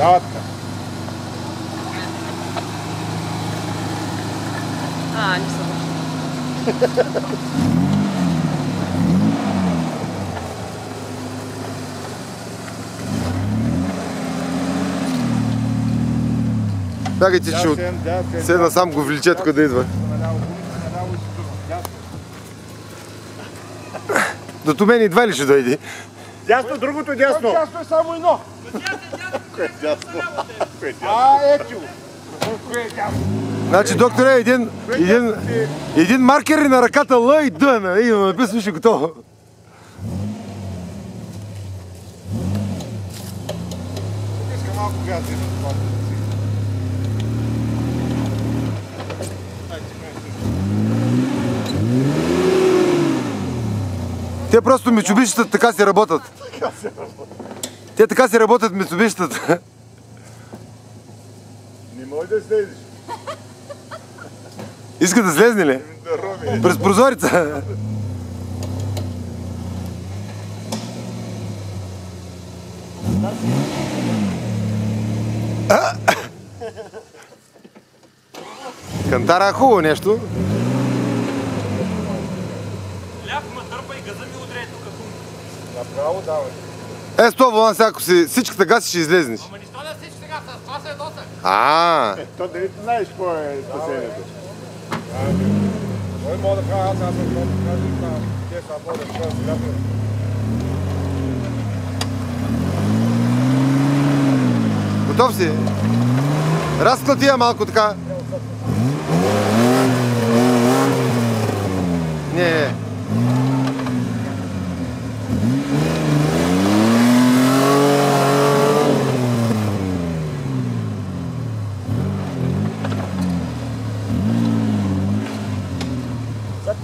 Лявата. А, не съм. Бягайте, че от... Седна сам го влече тук да идва. Дясно. До мен едва ли ще дойде. Дясно, другото дясно. Дясно е само едно. Е е е? Значи, докторе, един, един, един маркер е на ръката Л и Д, нали? И готово. Малко газ да има това. Те просто мицубишитата така си работят. Те така си работят мицубишитата. Не може да слезеш. Иска да слезне ли? Да роби. През прозорица. Кантара е хубаво нещо. Ляв ма дърпа и газа ми удря тук. Направо давай. Е, с това волан сега, ако си всичката гаси, ще излезнеш. Ама нищо да всички сега, с това се носа. А, То дали ти знаеш какво е спасението? Кой мога да правя аз, аз мога да кажа и това. Те са мога да правя сега. готов си? Разклати я малко така. Не, не.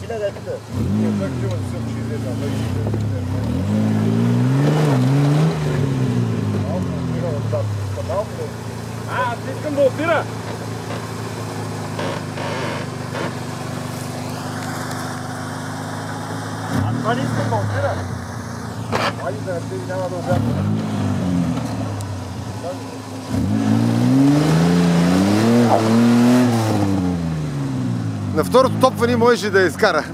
Так ти имаш все, че излезе, ама и ще Малко опира отзад. Малко А, аз не искам да опира. Това не искам да опира. Айде да ти няма да обягва. На второто топване можеше да я изкара.